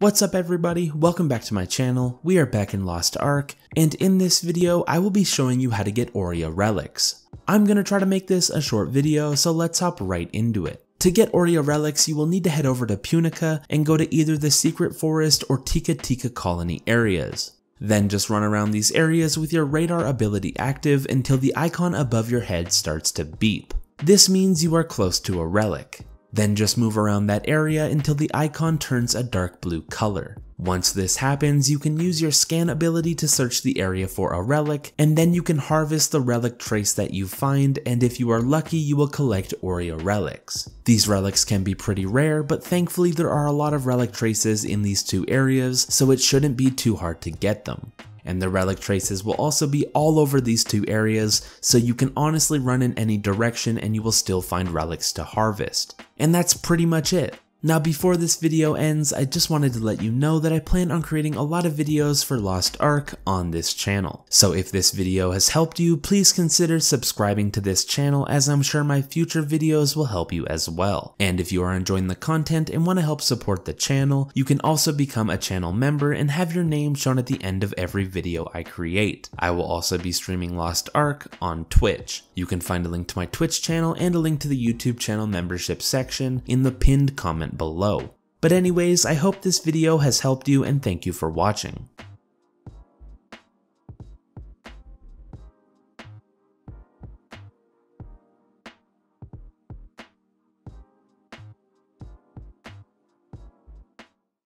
What's up everybody, welcome back to my channel, we are back in Lost Ark, and in this video I will be showing you how to get Oreha relics. I'm gonna try to make this a short video, so let's hop right into it. To get Oreha relics, you will need to head over to Punika and go to either the Secret Forest or Tikatika Colony areas. Then just run around these areas with your radar ability active until the icon above your head starts to beep. This means you are close to a relic. Then just move around that area until the icon turns a dark blue color. Once this happens, you can use your scan ability to search the area for a relic, and then you can harvest the relic trace that you find, and if you are lucky, you will collect Oreha relics. These relics can be pretty rare, but thankfully there are a lot of relic traces in these two areas, so it shouldn't be too hard to get them and the relic traces will also be all over these two areas, so you can honestly run in any direction and you will still find relics to harvest. And that's pretty much it. Now before this video ends, I just wanted to let you know that I plan on creating a lot of videos for Lost Ark on this channel. So if this video has helped you, please consider subscribing to this channel as I'm sure my future videos will help you as well. And if you are enjoying the content and want to help support the channel, you can also become a channel member and have your name shown at the end of every video I create. I will also be streaming Lost Ark on Twitch. You can find a link to my Twitch channel and a link to the YouTube channel membership section in the pinned comment below. But anyways, I hope this video has helped you and thank you for watching.